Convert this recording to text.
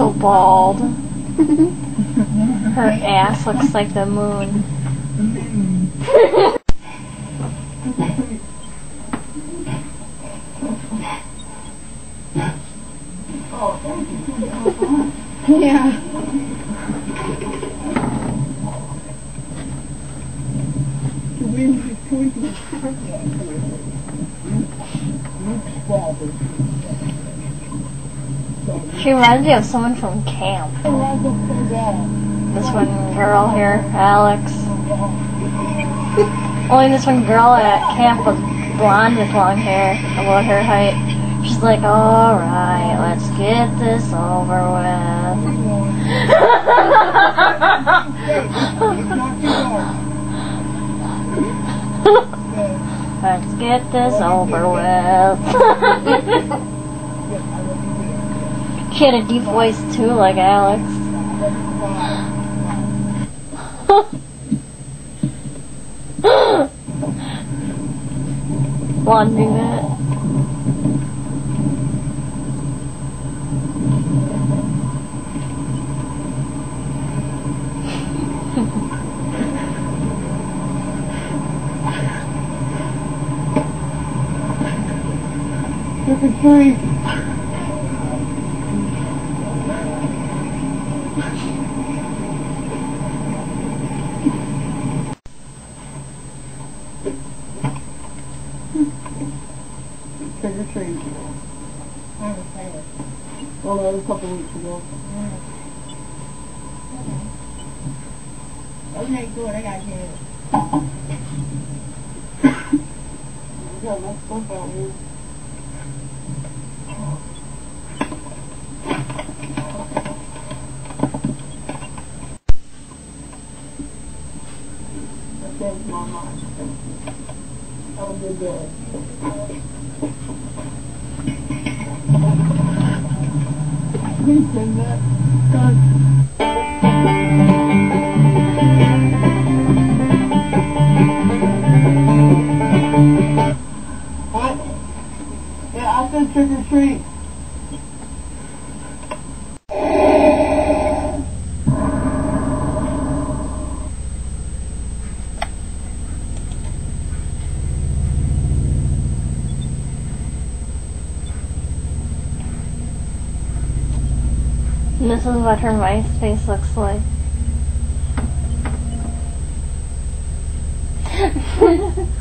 so bald. Her ass looks like the moon. Yeah. The wind is She reminds me of someone from camp. This one girl here, Alex. Only this one girl at camp was blonde with long hair, about her height. She's like, alright, let's get this over with. let's get this over with. she had a deep voice too, like Alex. Blonde do that. Trick or treat. Trick or treat. Well, that was a couple weeks ago. Okay, good. I got you. We got enough stuff out here. That changed my mind. Have a good day. Please send that. What? Yeah, I said trick This is what her MySpace looks like.